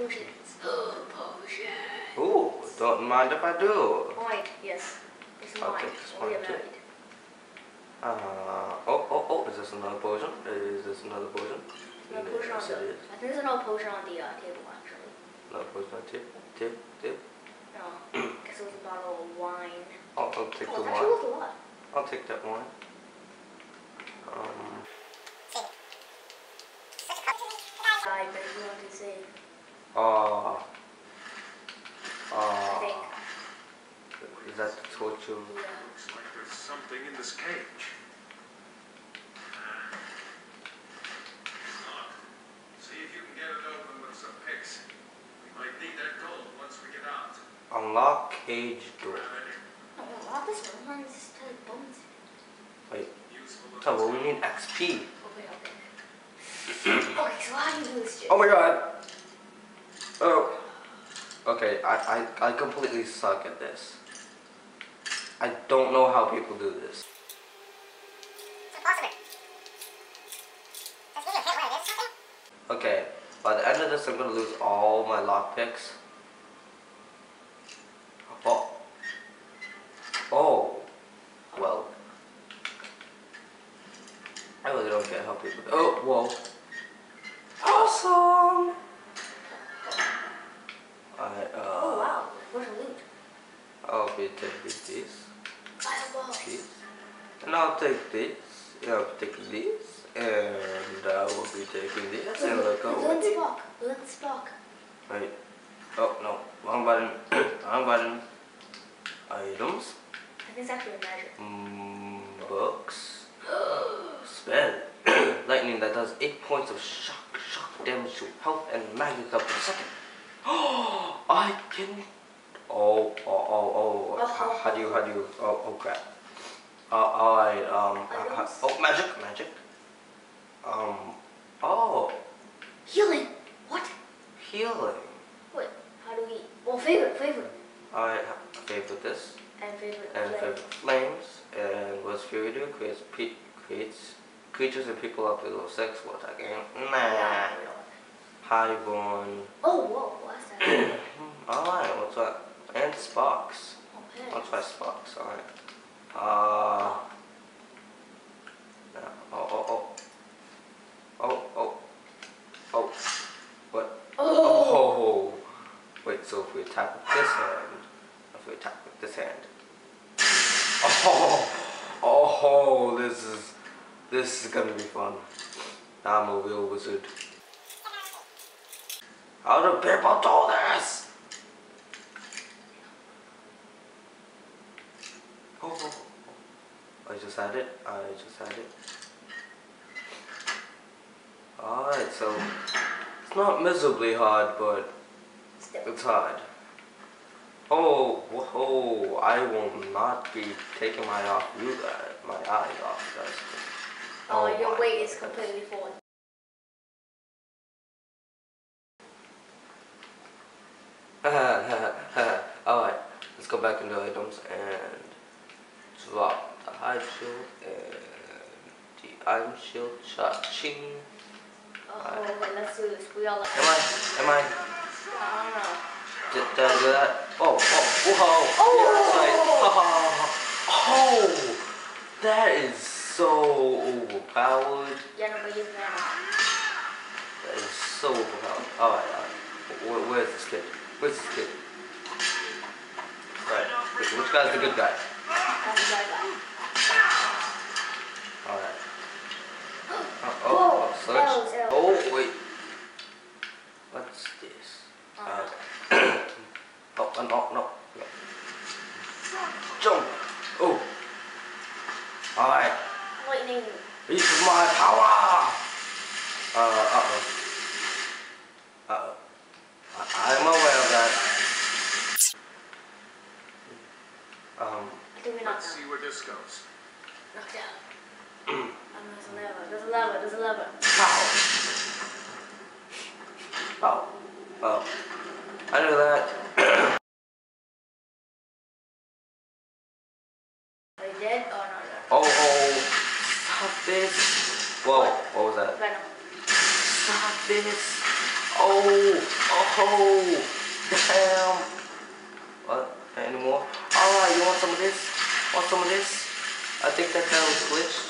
Potions. Potions. Ooh, don't mind if I do. Mine, yes. It's I'll mine. take this We one too. Uh, oh, oh, oh, is this another potion? Is this another potion? No potion on Yes, the. I think there's no potion on the uh, table actually. Another potion on tip, tip, tip. No, because it was a bottle of wine. I'll, I'll take Oh, the it's actually wine. a lot. I'll take that wine. Um, I bet you want to say. Uh, I uh, is that the torture? Looks like there's something in this cage. See if you can get it open with some picks. We might need that gold once we get out. Unlock cage door. No, no, this one. Is bones. Wait, Useful if we need XP. Okay, okay. okay, so how do you do this? Oh my god! Okay, I, I, I completely suck at this. I don't know how people do this. Okay, by the end of this, I'm gonna lose all my lockpicks. Oh. Oh. Well. I really don't get how people do Oh, whoa. Awesome! I, uh, Oh wow, where's the loot? I'll be taking this, Fireball. this, and I'll take this, and I'll take this, and I will be taking look Learn over here. Sparks. Learn Wait. Oh, no. Wrong button. Wrong button. Items. I think it's actually a measure. Mm, books. Spell. Lightning that does 8 points of shock, shock damage to health and magic up per second. Oh, I can. Oh, oh, oh, oh. How, how do you, how do you. Oh, oh crap. Uh, alright, um. uh, Items. oh, magic, magic. Um. Oh, Healing. What? healing. Wait, how do we? Well, favorite, favorite, I have favorite this. and favorite. and favorite flames and what's Fury do creates pe- creates creatures and people up to level six for attacking. Nah. Yeah. Highborn. Oh, whoa, what's that? Alright, what's that? And Sparks. okay. I'll try Sparks, alright. Uh oh oh oh. Oh oh. Oh. What? Oh. Oh. Wait, so if we attack with this hand, if we attack with this hand. Oh, oh, this is, this is gonna be fun. I'm a real wizard. How do people do this? Oh, oh, oh. I just had it. I just had it. Alright, so it's not miserably hard, but it's hard. Oh, whoa, I will not be taking my off you guys, my eyes off guys. Oh, oh, your my weight is goodness. completely full. Alright, let's go back into items and drop the hide shield and the iron shield. Cha-ching. Oh, okay, let's do this. We all like. Am I, am I, I don't know. did, did I do that? Oh, oh, whoa. Oh! Yeah, that's right. Oh, that is so overpowered. Yeah, no, but use mana. That is so overpowered. Alright, alright. Where, where's this kid? Where's this kid? Right. Which which guy's the good guy? That's the bad guy. Alright. Oh, Whoa, oh, oh, search. arrows, arrows. Oh, wait. What's this? Uh, Okay. oh, uh, no, no. no. Jump. Oh. Alright. lightning. This is my power. Uh, uh-oh. Uh-oh. I- I'm aware of that. Um, I think we knocked Let's down. see where this goes. Knocked down. um, there's a lever. There's a lever. There's a lever. pow. Oh. Oh. I knew that. Are you dead? Oh, no, no. Oh, oh. Stop this. Whoa. What was that? Venom. Stop this. Oh. Oh, damn. What? Any more? Alright, you want some of this? Want some of this? I think that that was glitched.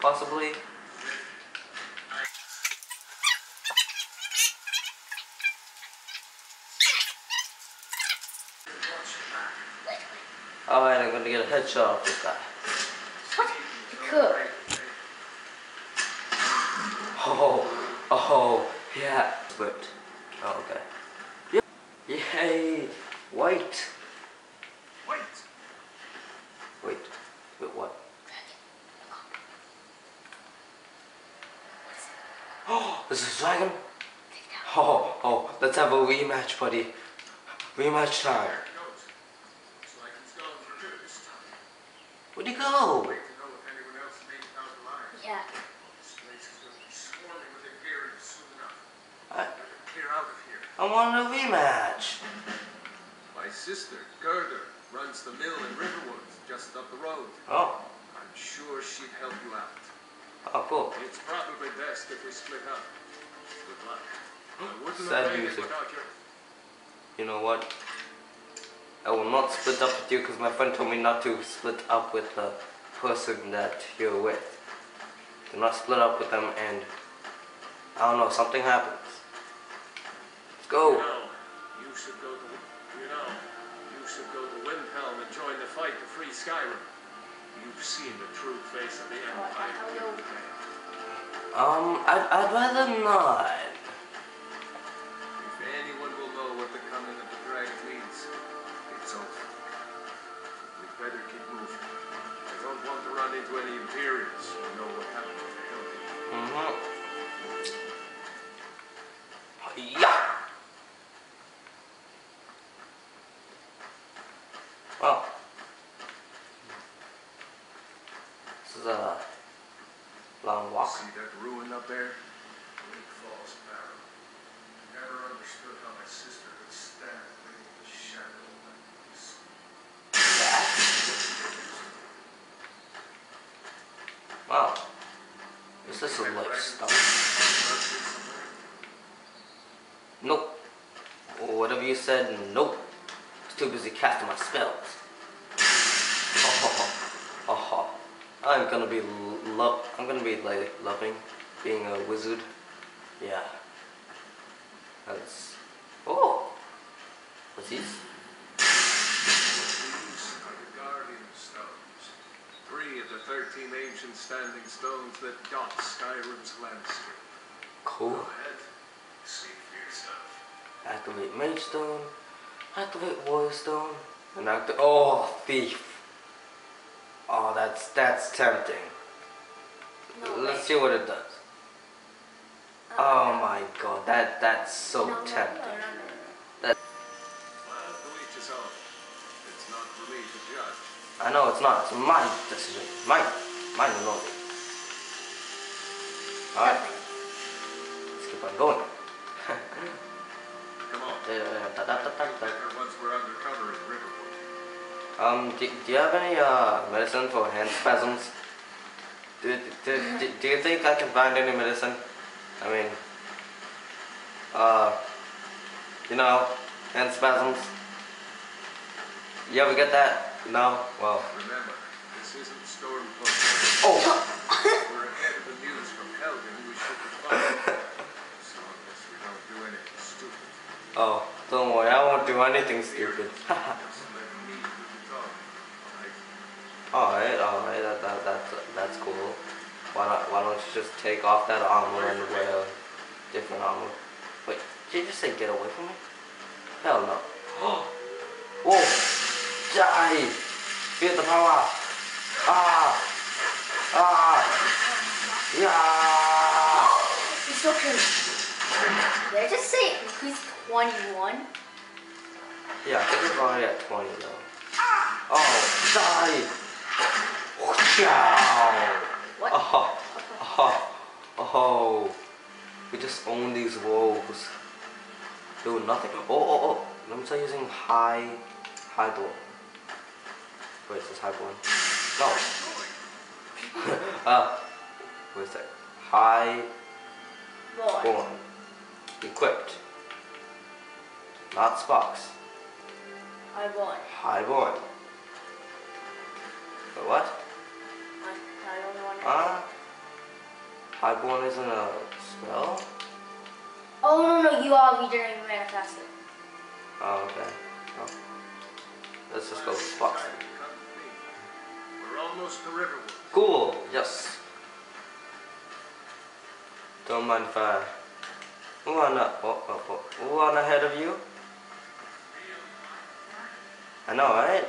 Possibly. Alright, I'm gonna get a headshot of this guy. What? You could. Oh, oh, yeah. Flipped. Oh, okay. Yay! Wait. Wait! Wait. Wait, what? Oh, this is Dragon? Oh, oh, let's have a rematch, buddy. Rematch time. There it goes. Looks like he's gone for good this time. Where'd he go? Wait to know if anyone else made it out alive. Yeah. This place is going to be swarming with Imperials soon enough. I, Better clear out of here. I want a rematch. My sister, Gerdur, runs the mill in Riverwoods, just up the road. Oh, I'm sure she'd help you out. oh, cool. It's probably best if we split up. Good luck. I Sad have made it music. you. You know what? I will not split up with you because my friend told me not to split up with the person that you're with. Do not split up with them and I don't know, something happens. Let's You go. know, you should go to, you know, you should go to Windhelm and join the fight to free Skyrim. You've seen the true face of the What the hell, yo? Empire. Um, I'd, I'd rather not. To any Imperials. You know what happened to. Mm-hmm. Yeah. Well, this is a long walk. See that ruin up there? Bleak Falls Barrow. Never understood how my sister could stand living in the shadow like this. Wow. Is this a life stone? Nope. Whatever you said, nope. Too busy casting my spells. Oh, oh, oh, I'm gonna be lo- I'm gonna be like loving being a wizard. Yeah. That's. Oh. What's these? These are the Guardian Stones. Three of the thirteen ancient standing stones that dot Skyrim's landscape. Cool. Activate Mage Stone. Activate Warrior Stone. And activate. Oh, Thief. Oh, that's that's tempting. No Let's see what it does. Uh, oh my god, that that's so no, no, no, tempting. no, no, no. Well, to each his own. It's not for me to judge. I know it's not. It's my decision. Mine. Mine and only. Alright, let's keep on going. Once we're undercover in Riverwood. Um, do, do you have any uh, medicine for hand spasms? Do, do, do, do you think I can find any medicine? I mean, uh, you know, hand spasms. You ever get that? No? Well, Remember, this isn't Stormcloak. oh! We're ahead of the news from Helgen. We should be fine. As long as we don't do anything stupid. Oh, don't worry, I won't do anything stupid. Alright? alright, that, that, that's, that's cool. Why, not, why don't you just take off that armor and wear different armor? Wait, did you just say get away from me? Hell no. Whoa! Die! Feel the power! Ah! Ah! Yeah! It's okay. Did I just say increase 21? Yeah, I think it's already at 20 though. Oh, die! What? Oh, oh, oh. We just own these wolves. Do nothing. Oh, oh, oh. Let me try using high, high blow. Wait, is this high blow? No. uh, wait a sec. High born. Equipped. not Sparks. Highborn. Highborn. The what? I, I don't know what Huh? Highborn isn't a spell? Oh no no, you are regenerating manifested. Oh, okay. Oh. Let's just go with Last Sparks. time, come with. We're almost to Riverwood. Cool, yes. Don't mind if I. Who on the, oh, oh, oh, who ahead of you? I know, right?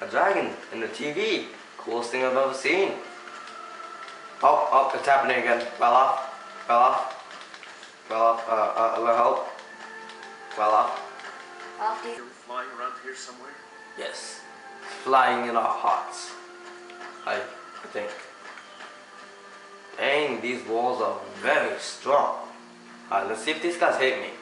A dragon in the TV. Coolest thing I've ever seen. Oh, oh, it's happening again. Well off. Well off. Well off. Uh, uh, a little help. Well off. After You're flying around here somewhere? Yes. Flying in our hearts. I, I think. Dang, these walls are very strong. Alright, let's see if these guys hate me.